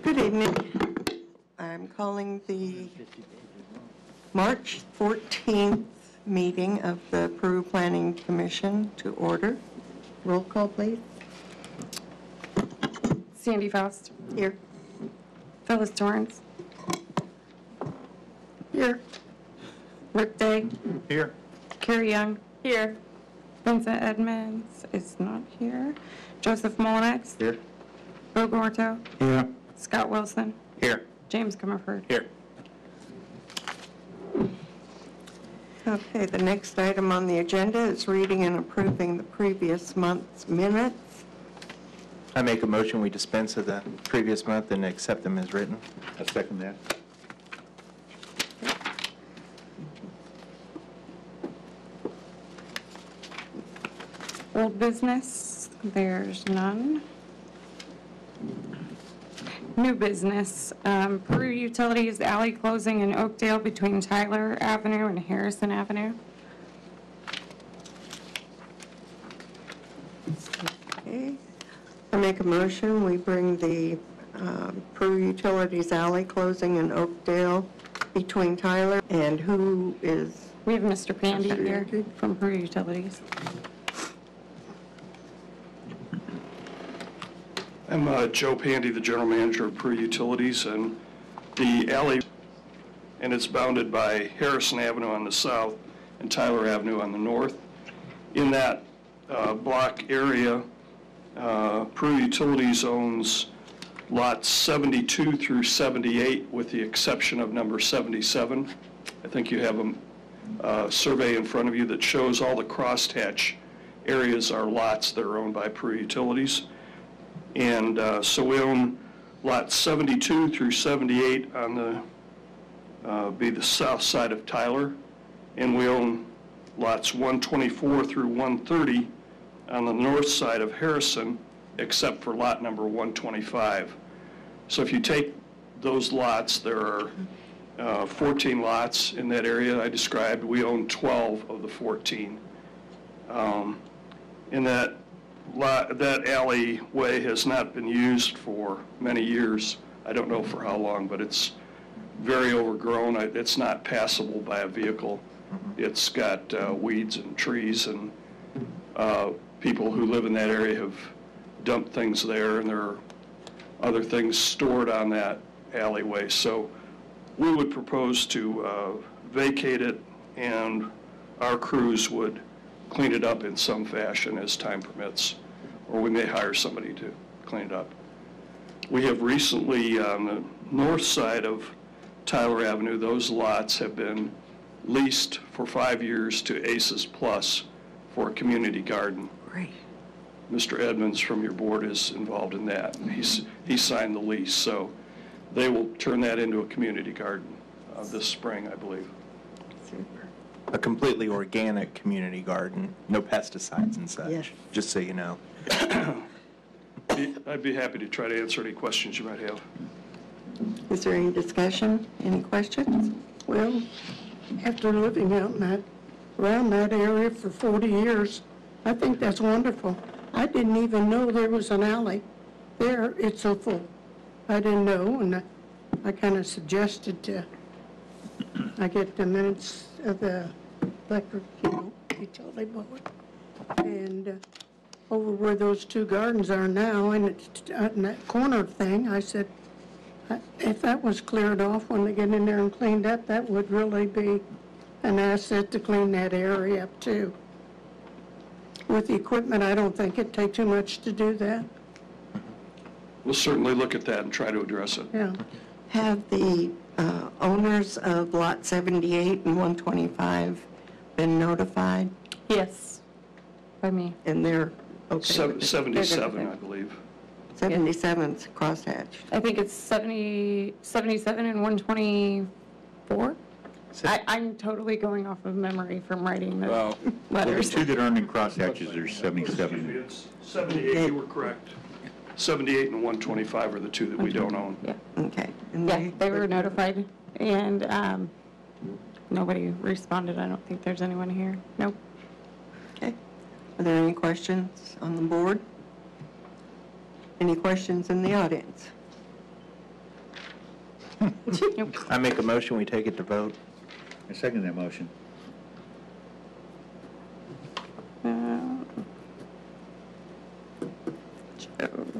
Good evening. I'm calling the March 14th meeting of the Peru Planning Commission to order. Roll call, please. Sandy Faust. Here. Phyllis Torrance. Here. Rick Day. Here. Carrie Young. Here. Vincent Edmonds is not here. Joseph Mullenix. Here. Bill Gornto. Here. Scott Wilson. Here. James Comerford. Here. Okay, the next item on the agenda is reading and approving the previous month's minutes. I make a motion, we dispense of the previous month and accept them as written. I second that. Old business, there's none. New business, um, Peru Utilities alley closing in Oakdale between Tyler Avenue and Harrison Avenue. Okay. I make a motion, we bring the um, Peru Utilities Alley closing in Oakdale between Tyler and who is, We have Mr. Pandy here from Peru Utilities. I'm uh, Joe Pandy, the general manager of Peru Utilities, and the alley, and it's bounded by Harrison Avenue on the south and Tyler Avenue on the north. In that uh, block area, uh, Peru Utilities owns lots 72 through 78, with the exception of number 77. I think you have a uh, survey in front of you that shows all the crosshatch areas are lots that are owned by Peru Utilities. And uh, so we own lots 72 through 78 on the, uh, be the south side of Tyler, and we own lots 124 through 130 on the north side of Harrison, except for lot number 125. So if you take those lots, there are uh, 14 lots in that area I described. We own 12 of the 14. Um, In that that alleyway has not been used for many years. I don't know for how long, but it's very overgrown. It's not passable by a vehicle. It's got uh, weeds and trees, and uh, people who live in that area have dumped things there, and there are other things stored on that alleyway. So we would propose to uh, vacate it, and our crews would clean it up in some fashion as time permits, or we may hire somebody to clean it up. We have recently, on the north side of Tyler Avenue, those lots have been leased for five years to Aces Plus for a community garden. great, Mr. Edmonds from your board is involved in that. He's, he signed the lease, so they will turn that into a community garden uh, this spring, I believe. super. A completely organic community garden, no pesticides and Yes. such, just so you know. Be- I'd be happy to try to answer any questions you might have. Is there any discussion, any questions? Well, after living out in that, around that area for 40 years, I think that's wonderful. I didn't even know there was an alley there. It's so full. I didn't know, and I- I kind of suggested to, I get the minutes of the electric, you know, utility board. And uh, over where those two gardens are now, and it's, in that corner thing, I said, if that was cleared off when they get in there and cleaned up, that would really be an asset to clean that area up too. With the equipment, I don't think it'd take too much to do that, We'll certainly look at that and try to address it. yeah. Have the uh, owners of Lot 78 and 125 been notified? Yes, by me. And they're okay Sev- with it? 77, I believe. 77's crosshatched. I think it's 70, 77 and 124? I, I'm totally going off of memory from writing the Well, the letters. two that aren't in crosshatches are 77. It's 78, you were correct. 78 and 125 are the two that we don't own. Yeah, Okay. and yeah, they were notified, and um, nobody responded. I don't think there's anyone here. Nope. Okay. Are there any questions on the board? Any questions in the audience? I make a motion, we take it to vote. I second that motion. Uh, Joe.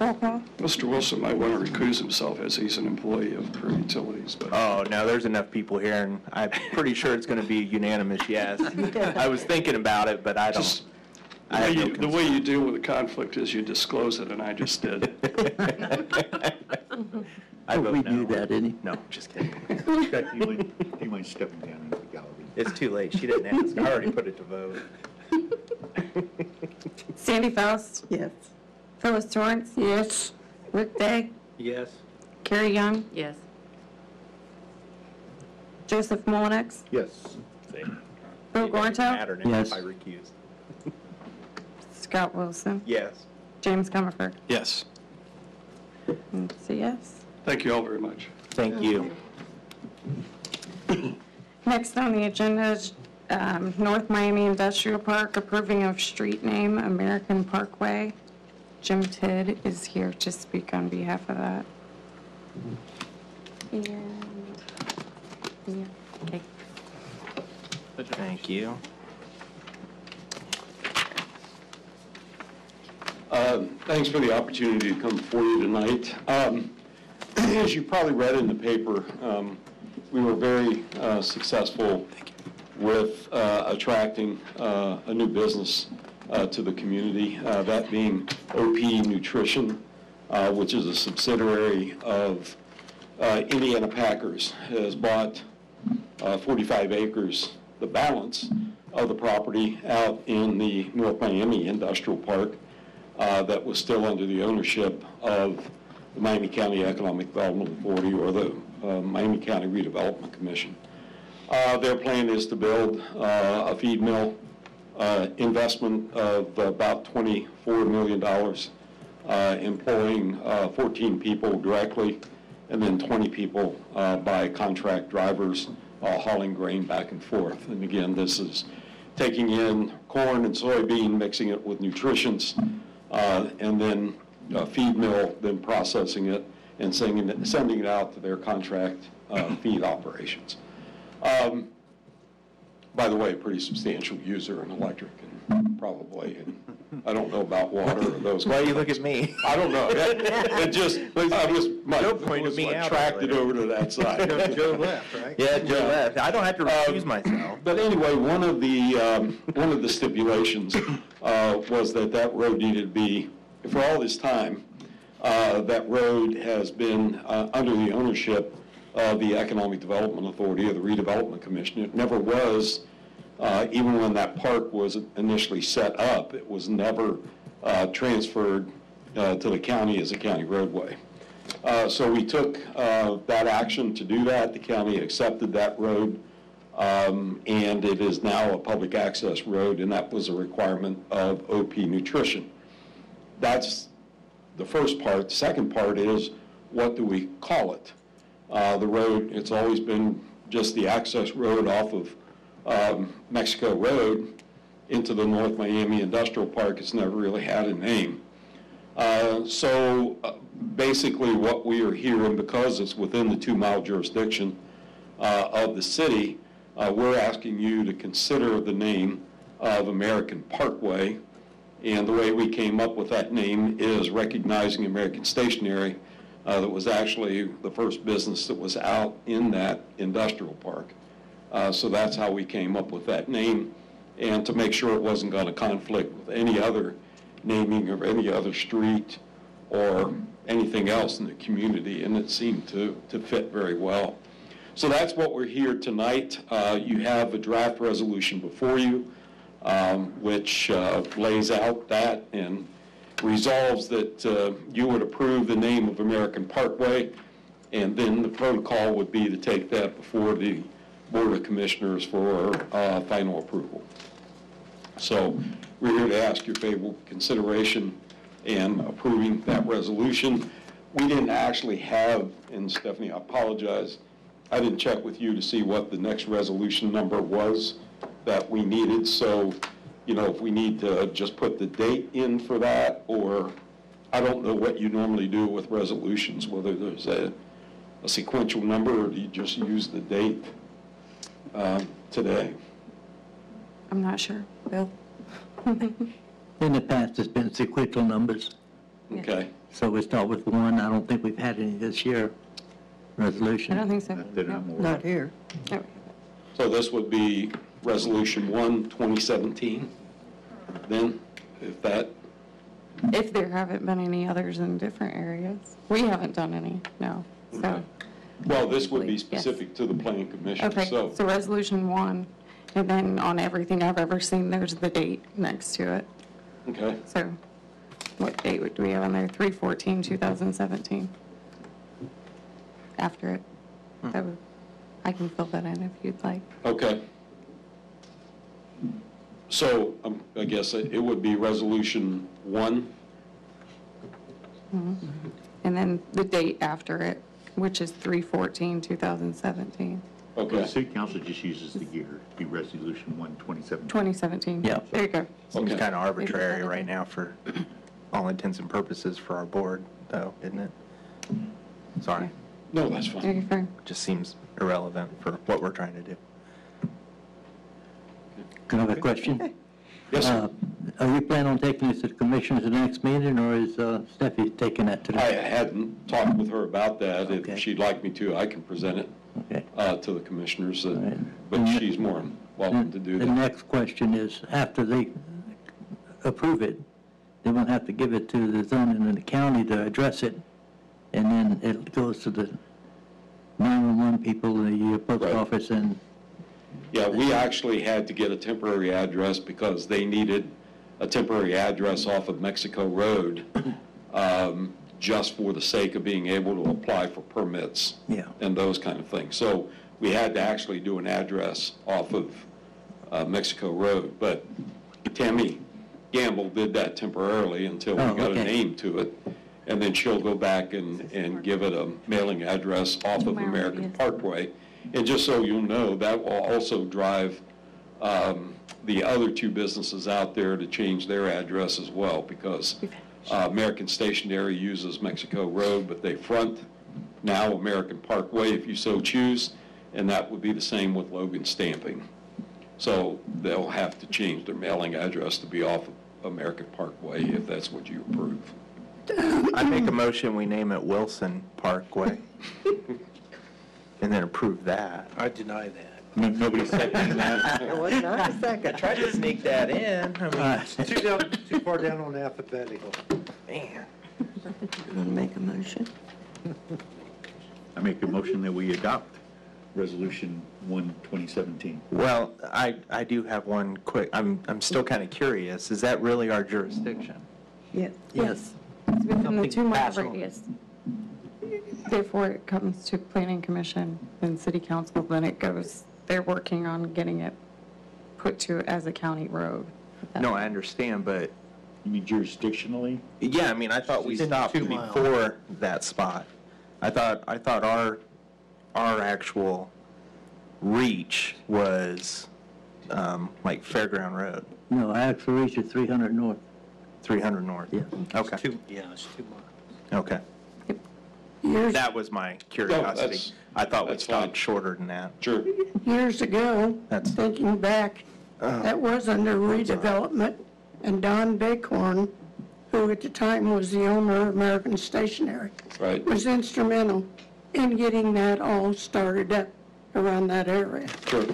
Roll call. Mr. Wilson might want to recuse himself as he's an employee of Peru Utilities, but Oh, no, there's enough people here, and I'm pretty sure it's going to be unanimous yes. I was thinking about it, but I don't. the I way have no you, the way you deal with a conflict is you disclose it, and I just did. I vote We no. do that, any? No, just kidding. Scott, do you mind, do you mind stepping down into the gallery? It's too late, she didn't ask, I already put it to vote. Sandy Faust, Yes. Phyllis Torrance, Yes, Rick Day, Yes. Carrie Young, Yes. Joseph Mullenix, Yes. Bill It doesn't Gornto, matter now Yes. I recuse. Scott Wilson, Yes. James Comerford. Yes. And It's a yes. Thank you all very much. Thank you. Next on the agenda is um, North Miami Industrial Park approving of street name American Parkway. Jim Tidd is here to speak on behalf of that. And, yeah, okay. Thank you. Um, Thanks for the opportunity to come before you tonight. Um, As you probably read in the paper, um, we were very uh, successful with uh, attracting uh, a new business uh, to the community, uh, that being OP Nutrition, uh, which is a subsidiary of uh, Indiana Packers, has bought uh, 45 acres, the balance of the property out in the North Miami Industrial Park uh, that was still under the ownership of the Miami County Economic Development Authority or the uh, Miami County Redevelopment Commission. Uh, Their plan is to build uh, a feed mill, uh, investment of about $24 million, uh, employing uh, 14 people directly, and then 20 people uh, by contract drivers uh, hauling grain back and forth. And again, this is taking in corn and soybean, mixing it with uh, and then feed mill, then processing it and sending it, sending it out to their contract uh, feed operations. Um, By the way, a pretty substantial user in electric and probably, and I don't know about water or those. Why you look at me? I don't know. It it just, I was, my, Joe pointed was me like out attracted earlier. over to that side. Joe left, right? Yeah, Joe Yeah. left. I don't have to recuse myself. But anyway, one of the, um, one of the stipulations uh, was that that road needed to be, for all this time, uh, that road has been uh, under the ownership of the Economic Development Authority or the Redevelopment Commission. It never was, uh, even when that park was initially set up, it was never uh, transferred uh, to the county as a county roadway. Uh, So we took uh, that action to do that. The county accepted that road, um, and it is now a public access road, and that was a requirement of OP Nutrition. That's the first part. The second part is, what do we call it? Uh, The road, it's always been just the access road off of um, Mexico Road into the North Miami Industrial Park. It's never really had a name. Uh, So uh, basically, what we are hearing, because it's within the two-mile jurisdiction uh, of the city, uh, we're asking you to consider the name of American Parkway. And the way we came up with that name is recognizing American Stationery, uh, that was actually the first business that was out in that industrial park. Uh, So that's how we came up with that name, and to make sure it wasn't going to conflict with any other naming of any other street or anything else in the community, and it seemed to, to fit very well. So that's what we're here tonight. Uh, You have a draft resolution before you, um, which uh, lays out that and resolves that uh, you would approve the name of American Parkway, and then the protocol would be to take that before the Board of Commissioners for uh, final approval. So we're here to ask your favorable consideration and approving that resolution. We didn't actually have, and Stephanie, I apologize, I didn't check with you to see what the next resolution number was that we needed. So, you know, if we need to just put the date in for that, or I don't know what you normally do with resolutions, whether there's a, a sequential number, or do you just use the date um, today? I'm not sure. Bill? In the past, it's been sequential numbers, Okay, so we start with one. I don't think we've had any this year, resolution. I don't think so. Not that Not of. here. No. so this would be Resolution 1, 2017, then, if that, If there haven't been any others in different areas. We haven't done any, no. So, well, this would be Yes. specific to the planning commission, okay, so. so resolution one, and then on everything I've ever seen, there's the date next to it. Okay, So what date would- do we have on there? 3/14/2017? After it. Hmm. That would- I can fill that in if you'd like. okay. So, um, I guess it it would be Resolution 1, And then the date after it, which is 3/14/2017. The okay, city council just uses the year, be resolution one, 2017. 2017. Yeah. There you go. Seems Okay. kind of arbitrary right now for all intents and purposes for our board, though, isn't it? Sorry, no, that's There fine. you go. just seems irrelevant for what we're trying to do. Can I have a question? Yes, sir. Uh, Are you planning on taking this to the commissioners at the next meeting, or is uh, Steffi taking that I hadn't talked with her about that. If she'd like me to, I can present it Okay. uh, to the commissioners, uh, right. but she's more than welcome to do The that. next question is, after they approve it, they won't have to give it to the zoning and the county to address it, and then it goes to the 911 people, in the uh, post Right. office, and, Yeah, we actually had to get a temporary address because they needed a temporary address off of Mexico Road um, just for the sake of being able to apply for permits. Yeah. And those kind of things. So we had to actually do an address off of uh, Mexico Road. But Tammy Gamble did that temporarily until we Oh, got a okay. name to it. And then she'll go back and, and give it a mailing address off of American yes. Parkway. And just so you'll know, that will also drive um, the other two businesses out there to change their address as well, because uh, American Stationery uses Mexico Road, but they front now American Parkway if you so choose, and that would be the same with Logan Stamping. So they'll have to change their mailing address to be off of American Parkway if that's what you approve. I make a motion, we name it Wilson Parkway. And then approve that. I deny that. Nobody Nobody's seconding that? It was not a second. Tried to sneak that in, I mean, It's too down, too far down on alphabetical. man. You want to make a motion? I make a motion that we adopt resolution one, 2017. Well, I, I do have one quick, I'm, I'm still kind of curious, is that really our jurisdiction? Yes. yes. It's within the Something two mile pass radius. Therefore, it comes to planning commission and city council, then it goes, they're working on getting it put to as a county road. No, I understand, but, You mean jurisdictionally? yeah, I mean, I thought we Within stopped two miles. before that spot. I thought, I thought our, our actual reach was, um, like Fairground Road, No, I actually reached it 300 north. 300 north. Yeah. Okay, Two, yeah, it's two miles. okay. Years, That was my curiosity. that's- I thought we that's fine. stopped shorter than that. Sure. years ago, That's- thinking back, uh-huh. that was under redevelopment, and Don Bighorn, who at the time was the owner of American Stationery, Right. was instrumental in getting that all started up around that area. Sure.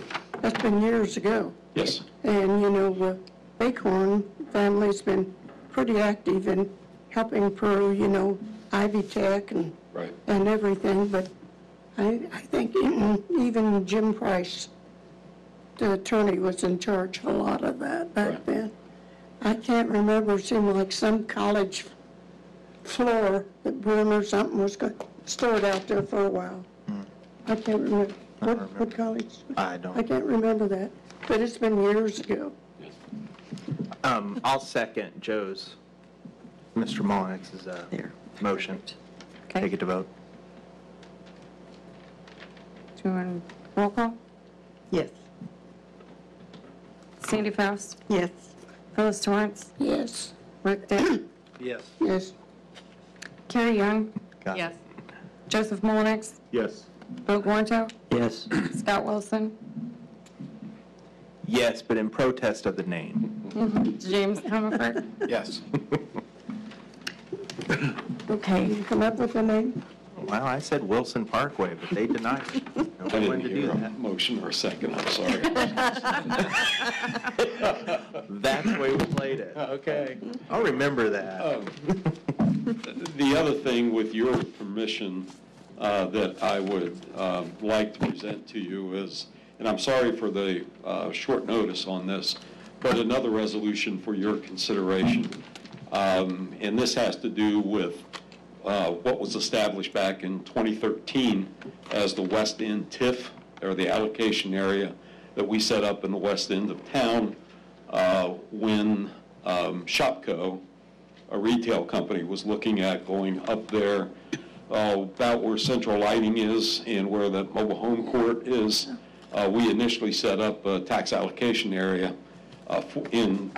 That's been years ago. Yes. And, you know, the Bighorn family's been pretty active in helping Peru, you know, Ivy Tech and, Right. and everything, but I, I think even- even Jim Price, the attorney, was in charge of a lot of that back Right. then. I can't remember, it seemed like some college floor that broom or something was go- stored out there for a while. I can't remember, what, what college? I I don't, I can't remember that, but it's been years ago. um, I'll second Joe's, Mr. Mullenix' uh, There. Motion. Okay. Take it to vote. Do you want roll call? Yes. Sandy Faust, Yes. Phyllis Torrance, Yes, Rick Dick, Yes. yes, Carrie Young, Got it. Joseph Mullenix, Yes. Bill Gornto, Yes. Scott Wilson, Yes, but in protest of the name. Mm-hmm. James Comer. Yes. Okay, You come up with a name? Well, I said Wilson Parkway, but they denied it. I Nobody didn't wanted to do hear a that. motion or a second, I'm sorry. That's the way we played it. Okay. I'll remember that. The other thing, with your permission, uh, that I would um, like to present to you is, and I'm sorry for the uh, short notice on this, but another resolution for your consideration. Um, And this has to do with uh, what was established back in 2013 as the West End TIF, or the allocation area that we set up in the west end of town uh, when um, Shopko, a retail company, was looking at going up there uh, about where central lighting is and where the mobile home court is. Uh, We initially set up a tax allocation area uh, in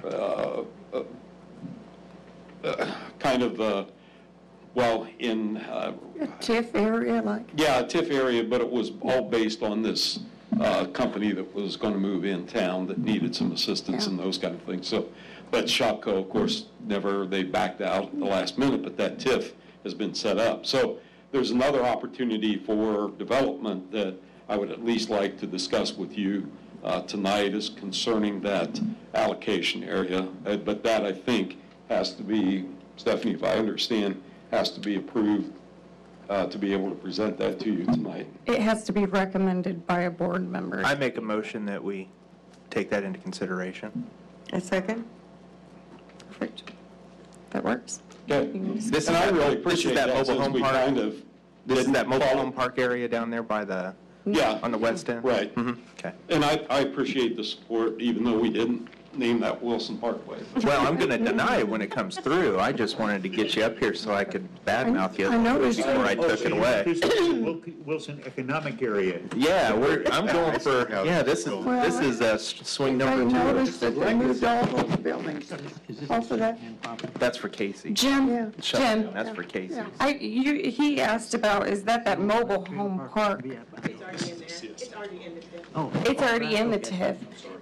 uh, kind of, uh, well, in uh, A TIF area like? yeah, a TIF area, but it was all based on this uh, company that was going to move in town that needed some assistance and those kind of things. So, but Shopko, of course, never, they backed out at the last minute, but that TIF has been set up. So there's another opportunity for development that I would at least like to discuss with you uh, tonight is concerning that allocation area. Uh, But that, I think, has to be, Stephanie, if I understand, has to be approved uh, to be able to present that to you tonight. it has to be recommended by a board member. I make a motion that we take that into consideration. A second? Perfect. That works. Okay. This is And I that- really this is appreciate that that mobile since home we park. kind of. This is didn't that mobile follow- home park area down there by the, Yeah. on the west end? Right. Mhm, Okay. And I, I appreciate the support, even though we didn't name that Wilson Parkway. Well, I'm going to deny it when it comes through. I just wanted to get you up here so I could badmouth you I noticed- before I Oh, took it you away. increased it to Wilson Economic Area. Yeah, we're, I'm going for, yeah, this is, this is uh, s- swing I number two. noticed that they moved all those buildings off of that. That's for Casey. Jim, Shut down. Jim, That's for Casey. I, you, he asked about, is that that mobile home park? It's already in the TIF.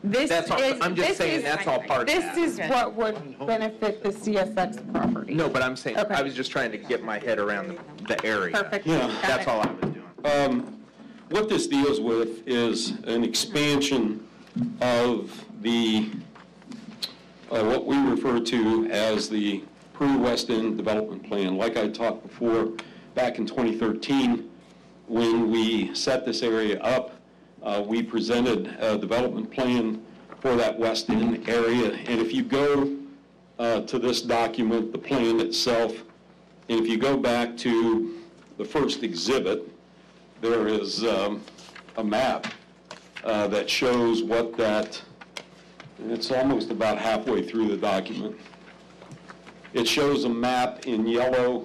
This That's all- is- I'm just this saying is- that's all part of This that. is what would benefit the CSX property. No, but I'm saying, Okay. I was just trying to get my head around the- the area. Perfect. Yeah. Got That's it. all I was doing. Um, What this deals with is an expansion of the, uh, what we refer to as the Peru West End Development Plan. Like I talked before, back in 2013, when we set this area up, we presented a development plan for that West End area. And if you go uh, to this document, the plan itself, and if you go back to the first exhibit, there is um, a map uh, that shows what that, it's almost about halfway through the document. It shows a map in yellow.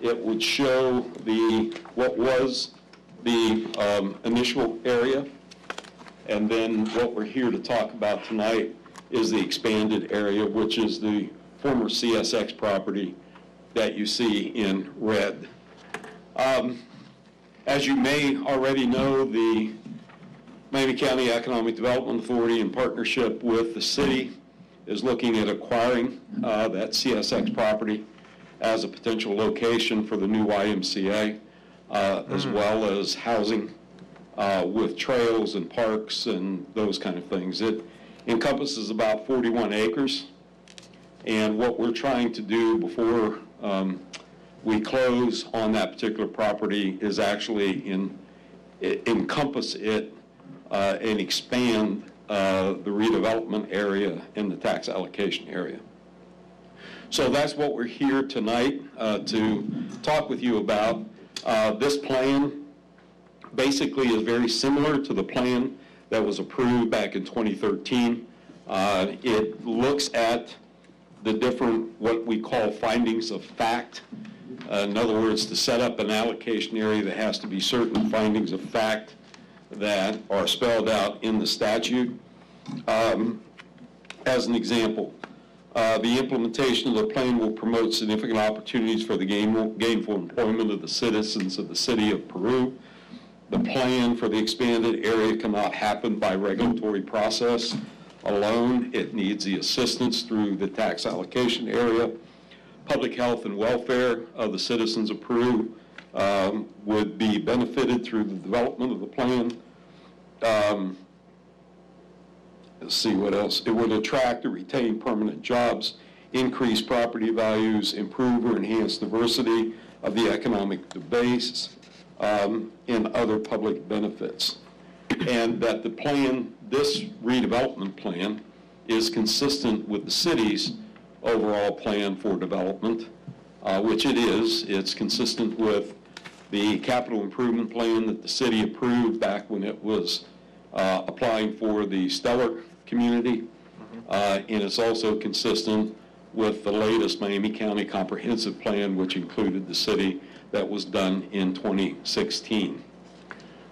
It would show the, what was the um, initial area. And then what we're here to talk about tonight is the expanded area, which is the former CSX property that you see in red. Um, As you may already know, the Miami County Economic Development Authority, in partnership with the city, is looking at acquiring uh, that CSX property as a potential location for the new YMCA, uh, as well as housing uh, with trails and parks and those kind of things. It encompasses about 41 acres. And what we're trying to do before um, we close on that particular property is actually in, e- encompass it uh, and expand uh, the redevelopment area and the tax allocation area. So that's what we're here tonight uh, to talk with you about. Uh, This plan basically is very similar to the plan that was approved back in 2013. Uh, It looks at the different, what we call findings of fact. Uh, In other words, to set up an allocation area, there has to be certain findings of fact that are spelled out in the statute. Um, As an example, Uh, The implementation of the plan will promote significant opportunities for the gain- gainful employment of the citizens of the city of Peru. The plan for the expanded area cannot happen by regulatory process alone. It needs the assistance through the tax allocation area. Public health and welfare of the citizens of Peru um, would be benefited through the development of the plan. Um, Let's see what else. It would attract or retain permanent jobs, increase property values, improve or enhance diversity of the economic base, um, and other public benefits. And that the plan, this redevelopment plan, is consistent with the city's overall plan for development, uh, which it is. It's consistent with the capital improvement plan that the city approved back when it was uh, applying for the Stellar community. Uh, And it's also consistent with the latest Miami County Comprehensive Plan, which included the city that was done in 2016.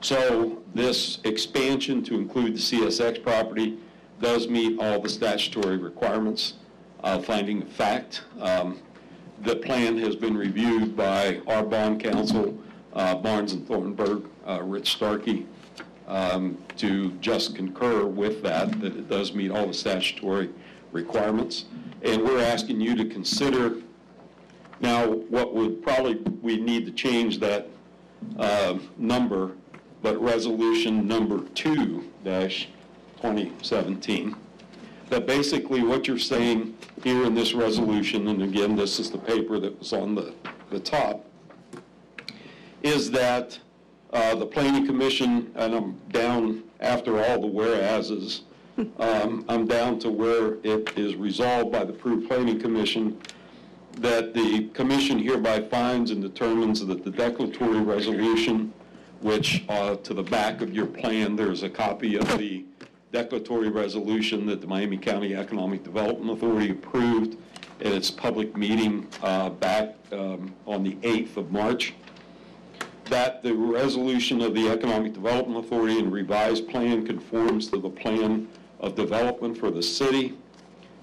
So this expansion to include the CSX property does meet all the statutory requirements. Uh, Finding of fact, um, the plan has been reviewed by our bond counsel, uh, Barnes and Thornburg, uh, Rich Starkey, um, to just concur with that, that it does meet all the statutory requirements. And we're asking you to consider, now, what would probably, we need to change that uh, number, but resolution number two dash 2017, that basically what you're saying here in this resolution, and again, this is the paper that was on the, the top, is that uh, the planning commission, and I'm down after all the whereases, um, I'm down to where it is resolved by the Peru Planning Commission that the commission hereby finds and determines that the declaratory resolution, which uh, to the back of your plan, there's a copy of the declaratory resolution that the Miami County Economic Development Authority approved at its public meeting uh, back um, on the 8th of March, that the resolution of the Economic Development Authority and revised plan conforms to the plan of development for the city,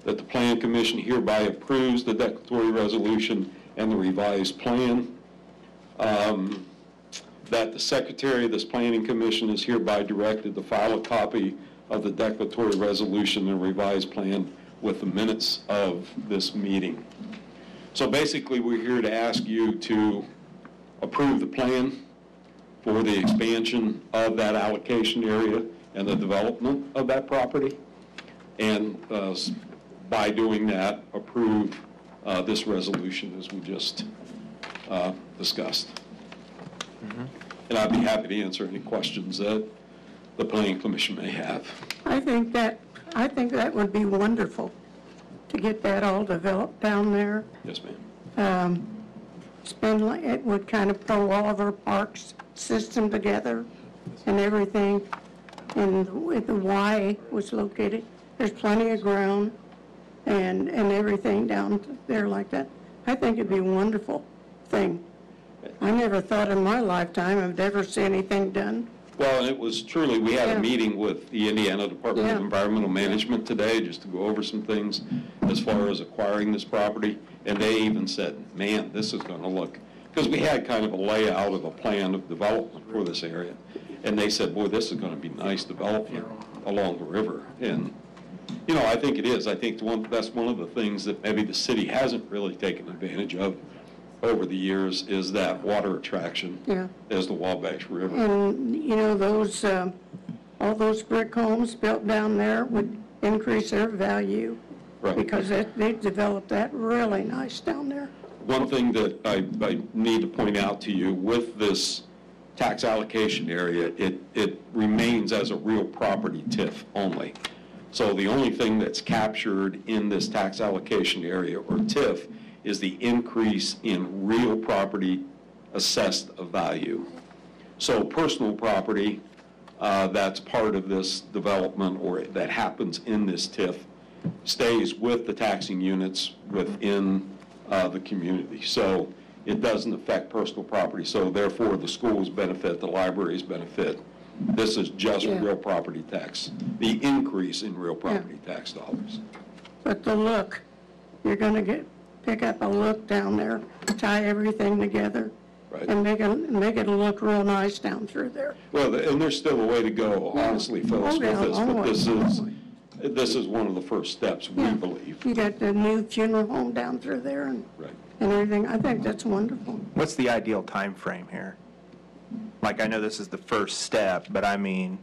that the Plan Commission hereby approves the declaratory resolution and the revised plan, um, that the Secretary of this Planning Commission is hereby directed to file a copy of the declaratory resolution and revised plan with the minutes of this meeting. So basically, we're here to ask you to approve the plan for the expansion of that allocation area and the development of that property. And uh, by doing that, approve uh, this resolution as we just uh, discussed. And I'd be happy to answer any questions that the planning commission may have. I think that, I think that would be wonderful to get that all developed down there. Yes, ma'am. Um, Spend, it would kind of pull all of our parks system together and everything. And with the Y was located, there's plenty of ground and, and everything down there like that. I think it'd be a wonderful thing. I never thought in my lifetime I'd ever see anything done. Well, and it was truly, we had Yeah. a meeting with the Indiana Department of Yeah. Environmental Management today, just to go over some things as far as acquiring this property, and they even said, man, this is going to look, because we had kind of a layout of a plan of development for this area, and they said, boy, this is going to be nice development along the river, and, you know, I think it is, I think one, that's one of the things that maybe the city hasn't really taken advantage of over the years, is that water attraction Yeah. as the Wabash River. And, you know, those, um, all those brick homes built down there would increase their value. Right. Because they, they developed that really nice down there. One thing that I, I need to point out to you, with this tax allocation area, it, it remains as a real property TIF only. So the only thing that's captured in this tax allocation area, or TIF, is the increase in real property assessed value. So personal property uh, that's part of this development, or that happens in this TIF, stays with the taxing units within uh, the community. So it doesn't affect personal property, so therefore the schools benefit, the libraries benefit. This is just Yeah. real property tax, the increase in real property tax dollars. But the look, you're gonna get, pick up a look down there, tie everything together. Right. And make it, make it look real nice down through there. Well, and there's still a way to go, honestly, Phyllis, Oh, with yeah, this, but this is, always. This is one of the first steps, we Yeah. believe. You got the new funeral home down through there and, Right. and everything. I think that's wonderful. What's the ideal time frame here? Like, I know this is the first step, but I mean,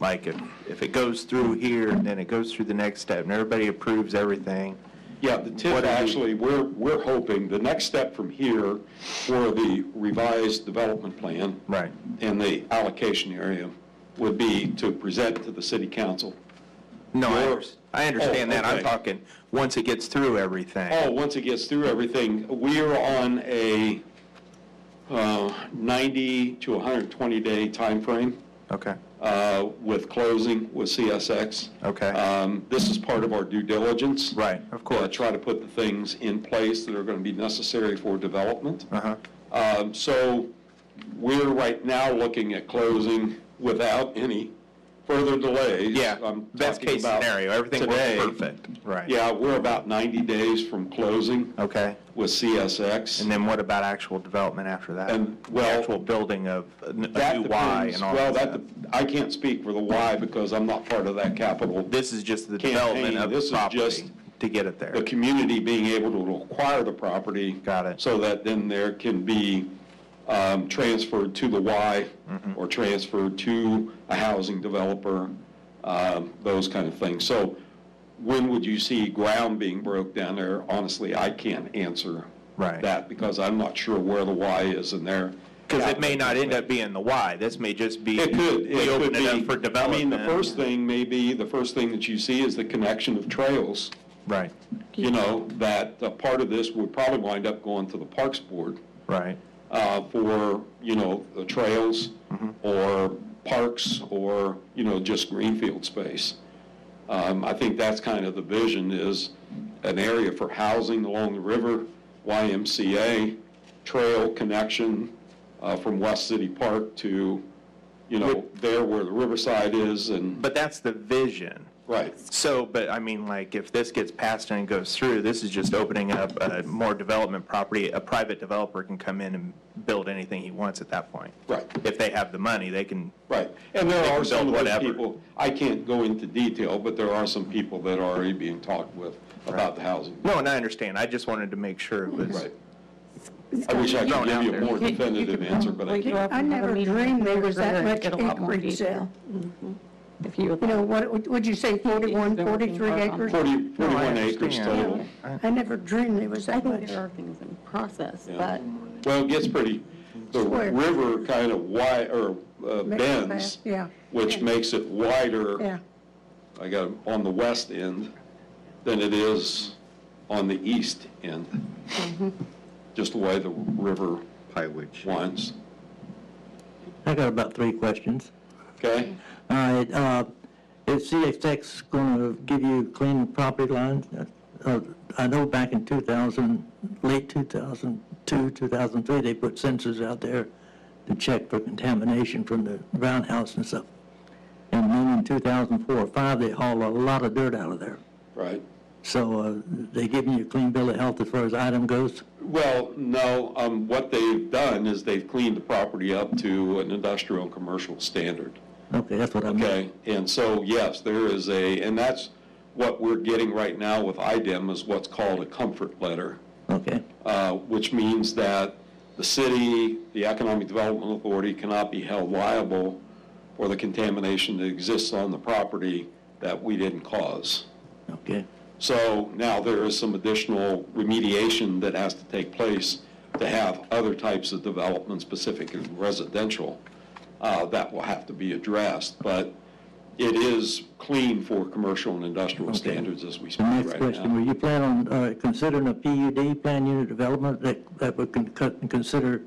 like, if, if it goes through here, and then it goes through the next step, and everybody approves everything, Yeah, the What TIF, are we- actually, we're, we're hoping, the next step from here for the revised development plan right, and the allocation area would be to present to the city council. No, I, Your- under- I understand Oh, that, I'm okay. talking, once it gets through everything. Oh, once it gets through everything, we're on a uh, 90 to 120 day timeframe Okay, uh, with closing with CSX. Okay. Um, This is part of our due diligence. right, of Uh, course. Try to put the things in place that are going to be necessary for development. Uh-huh, Um, So we're right now looking at closing without any further delays. yeah, I'm best talking case about scenario, everything today. works perfect, right. Yeah, we're about 90 days from closing Okay, with CSX. and then what about actual development after that? And, The well, actual building of a n- a That new Y depends- and all Well, that that. I can't speak for the why because I'm not part of that capital. This is just the campaign. development of This the is property just to get it there. The community being able to acquire the property. Got it. So that then there can be um, transferred to the Y Mm-hmm. or transferred to a housing developer, um, those kind of things. So when would you see ground being broke down there? Honestly, I can't answer Right. that because I'm not sure where the Y is in there. Because it may not end up being the Y, this may just be. It could, We it open could it up be. for development. I mean, the first thing may be, the first thing that you see is the connection of trails. Right, You know, that a part of this would probably wind up going to the Parks Board right, uh, for, you know, the trails or parks or, you know, just greenfield space. Um, I think that's kind of the vision is an area for housing along the river, YMCA, trail connection uh, from West City Park to, you know, there where the riverside is and, but that's the vision. Right. So, but I mean, like, if this gets passed and goes through, this is just opening up a more development property. A private developer can come in and build anything he wants at that point. Right. If they have the money, they can, Right, and there are some of those people, I can't go into detail, but there are some people that are already being talked with about the housing. no, and I understand, I just wanted to make sure it was. Right. I wish I could give you a more definitive answer, but I can't. I and have a never dreamed there was that much get a lot more acreage detail. If you would You know, what, would- would you say 41, 43 acres? 40, No, I 41 acres understand. total. I never dreamed there was I that think much. there are things in process, but Well, it gets pretty, the Square. river kind of wide, or uh, Makes it bends, fast, Yeah, which makes it wider, yeah. I got, on the west end than it is on the east end. Mm-hmm. Just the way the river Highway. winds, I got about three questions. Okay? All right, uh, is CSX going to give you clean property lines? Uh, I know back in 2000, late 2002, 2003, they put sensors out there to check for contamination from the ground house and stuff. And then in 2004 or 5, they hauled a lot of dirt out of there. Right. So uh, they giving you a clean bill of health as far as item goes? Well, no, um, what they've done is they've cleaned the property up to an industrial and commercial standard, Okay, that's what I meant. okay? And so, yes, there is a, and that's what we're getting right now with IDEM is what's called a comfort letter, Okay, uh, which means that the city, the Economic Development Authority cannot be held liable for the contamination that exists on the property that we didn't cause. okay. So now there is some additional remediation that has to take place to have other types of development, specifically residential, uh, that will have to be addressed. But it is clean for commercial and industrial Okay. standards as we speak next right question, now. will you plan on uh, considering a PUD, plan unit development, that, that would con- consider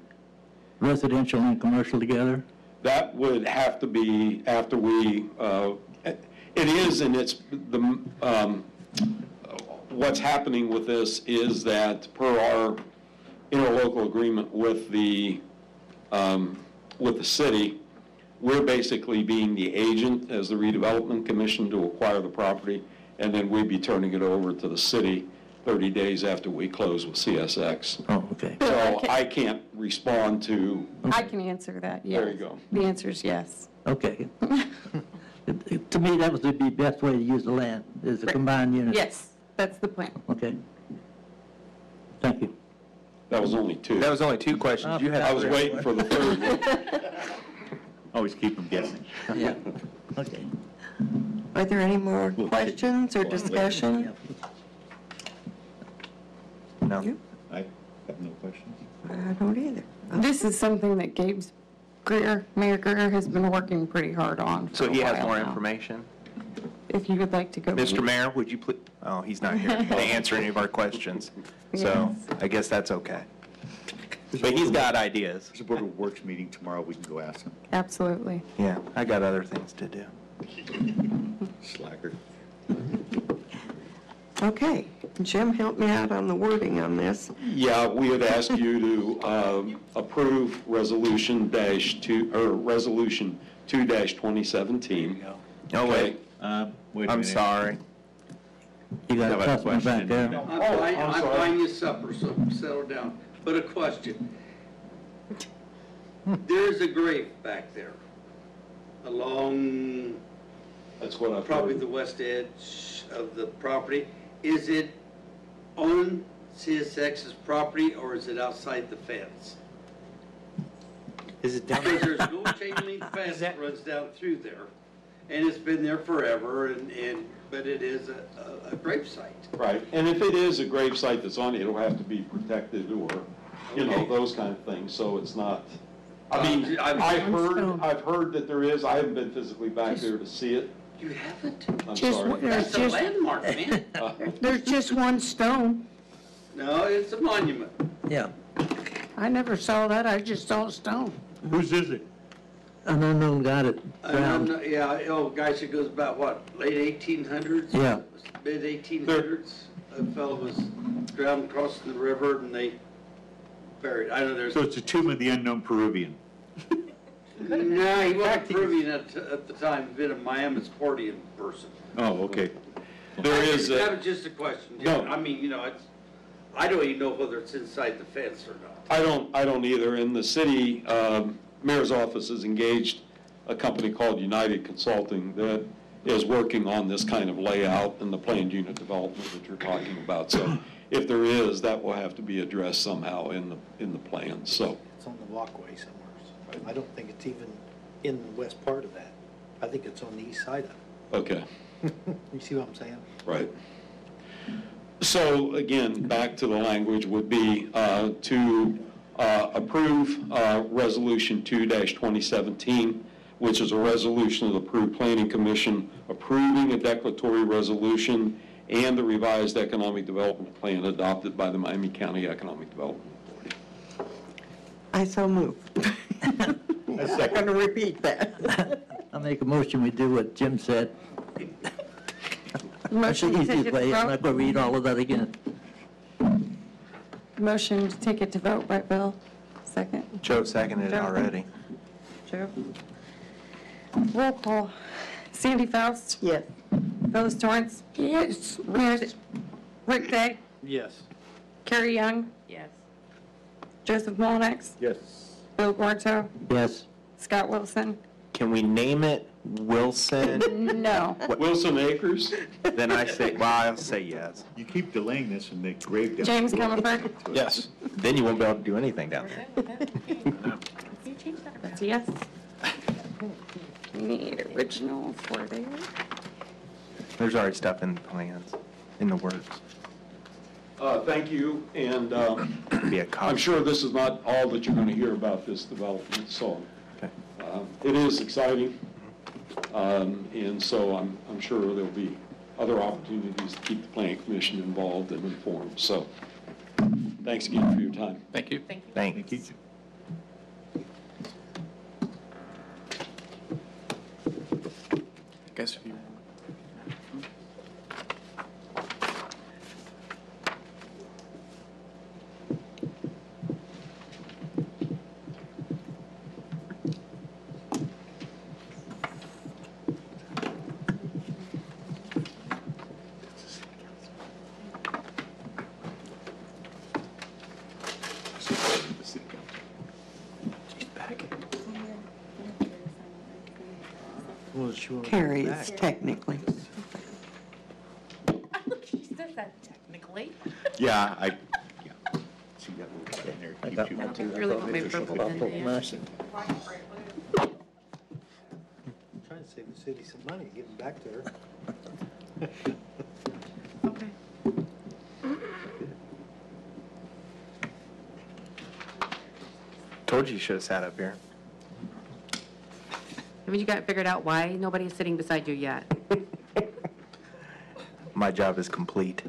residential and commercial together? That would have to be after we, uh, it is, and it's, the, um, what's happening with this is that per our interlocal agreement with the, um, with the city, we're basically being the agent as the redevelopment commission to acquire the property, and then we'd be turning it over to the city 30 days after we close with CSX. Oh, okay. So I can't respond to, I can answer that, yes. There you go. The answer is yes. Okay. To me, that was the be- best way to use the land, is a combined unit. Yes, that's the plan. Okay. Thank you. That was only two. That was only two questions. Oh, you had. I was waiting for the third one. Always keep them guessing. Yeah. Okay. Are there any more questions or discussion? No. You? I have no questions. I don't either. This is something that Gabe Greer, Mayor Greer, has been working pretty hard on for So a he has while more now. information? If you would like to go. Mr. Mayor, would you please, oh, he's not here to answer any of our questions. So I guess that's okay. But he's got ideas. There's a Board of Works meeting tomorrow, we can go ask him. Absolutely. Yeah, I got other things to do. Slacker. Okay, Jim, help me out on the wording on this. Yeah, we had asked you to um, approve Resolution dash two, or Resolution two dash 2017. Oh, wait, Um, wait a I'm minute. sorry. You got a about a back question? there? Oh, I'm buying, I'm buying you supper, so settle down. But a question. There's a grave back there along That's what I've probably heard. the west edge of the property. Is it on CSX's property or is it outside the fence? Is it down Because there's no chain link fence that runs down through there. And it's been there forever and, and, but it is a, a- a grave site. Right, and if it is a grave site that's on it, it'll have to be protected or, you know, Okay. those kind of things, so it's not, I mean, I'm- I've heard, I've heard that there is, I haven't been physically back there to see it, You haven't? I'm Just sorry. what- There's That's a just- landmark, man. Uh, There's just one stone. No, it's a monument. Yeah. I never saw that, I just saw a stone. Whose is it? An unknown got it And I'm found. not- Yeah, oh, gosh, it goes about, what, late eighteen hundreds? Yeah. Mid eighteen hundreds? A fellow was drowned crossing the river and they buried, I know there's, So it's a tomb of the unknown Peruvian. no, he wasn't Peruvian at, at the time, he'd been a Miami Sportian person. Oh, okay. There is, That a- was just a question, No. Jim. I mean, you know, it's, I don't even know whether it's inside the fence or not. I don't, I don't either, in the city, um, mayor's office has engaged a company called United Consulting that is working on this kind of layout and the planned unit development that you're talking about, so if there is, that will have to be addressed somehow in the, in the plan, so. It's on the walkway somewhere. I don't think it's even in the west part of that. I think it's on the east side of it. Okay. You see what I'm saying? right. So again, back to the language would be uh, to uh, approve uh, Resolution 2-2017, which is a resolution of the approved Planning Commission approving a declaratory resolution and the revised economic development plan adopted by the Miami County Economic Development Authority. I so move. I'm not going to repeat that. I'll make a motion, we do what Jim said. That's the Motion to easiest way, I'm not gonna read all of that again. Motion to take it to vote right, Bill. Second. Joe seconded it Joe. already. Joe. Roll call. Sandy Faust. Yes. Phyllis Torrance. Yes. Rick Rick Day. Yes. Carrie Young. Yes. Joseph Mullenix. Yes. Bill Gornto. Yes. Scott Wilson. Can we name it Wilson? No. Wilson Acres? Then I say, well, I'll say yes. You keep delaying this and the grave down. James Comerford. Yes. Then you won't be able to do anything down there. Can you change that? That's a yes. We Need original for there. There's already stuff in the plans, in the works. Uh, Thank you, and um, Be a I'm sure this is not all that you're going to hear about this development, so Okay. uh, it is exciting, Um, and so I'm, I'm sure there'll be other opportunities to keep the planning commission involved and informed, so thanks again for your time. Thank you. Thank you. Thanks. Guess if you the city council. Well, she won't- Carries technically. She says that technically. Yeah, I, yeah. See that little cut in there? I got you- one too. Really want me to Official put it in about there. motion. I'm Trying to save the city some money, getting back to her. Okay. Told you you should have sat up here. Haven't you got figured out why nobody is sitting beside you yet? My job is complete.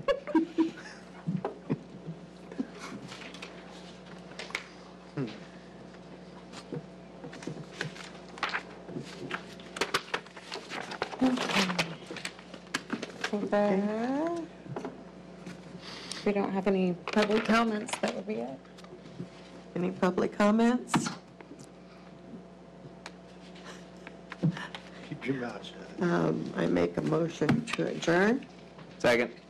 That- We don't have any public comments, that would be it. Any public comments? Keep your mouth. Um, I make a motion to adjourn. Second. And it's 37.